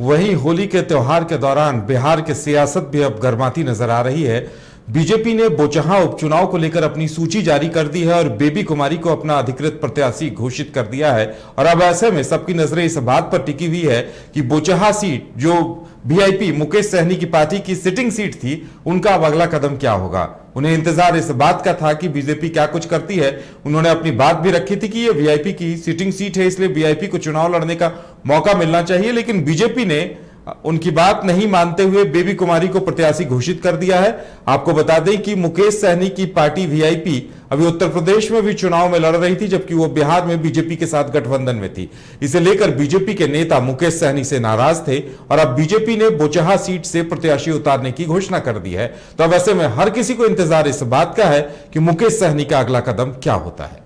वहीं होली के त्योहार के दौरान बिहार की सियासत भी अब गर्माती नज़र आ रही है। बीजेपी ने बोचहा उपचुनाव को लेकर अपनी सूची जारी कर दी है और बेबी कुमारी को अपना अधिकृत प्रत्याशी घोषित कर दिया है। और अब ऐसे में सबकी नज़रें इस बात पर टिकी हुई है कि बोचहा सीट, जो वीआईपी मुकेश सहनी की पार्टी की सिटिंग सीट थी, उनका अब अगला कदम क्या होगा? उन्हें इंतज़ार इस बात का था कि बीजेपी क्या कुछ करती है। उन्होंने अपनी बात भी रखी थी कि ये वीआईपी की सिटिंग सीट है, इसलिए वीआईपी को चुनाव लड़ने का मौका मिलना चाहिए, लेकिन बीजेपी ने उनकी बात नहीं मानते हुए बेबी कुमारी को प्रत्याशी घोषित कर दिया है। आपको बता दें कि मुकेश सहनी की पार्टी वीआईपी अभी उत्तर प्रदेश में भी चुनाव में लड़ रही थी, जबकि वो बिहार में बीजेपी के साथ गठबंधन में थी। इसे लेकर बीजेपी के नेता मुकेश सहनी से नाराज़ थे और अब बीजेपी ने बोचहा सीट से प्रत्याशी उतारने की घोषणा कर दी है। तो अब ऐसे में हर किसी को इंतज़ार इस बात का है कि मुकेश सहनी का अगला कदम क्या होता है।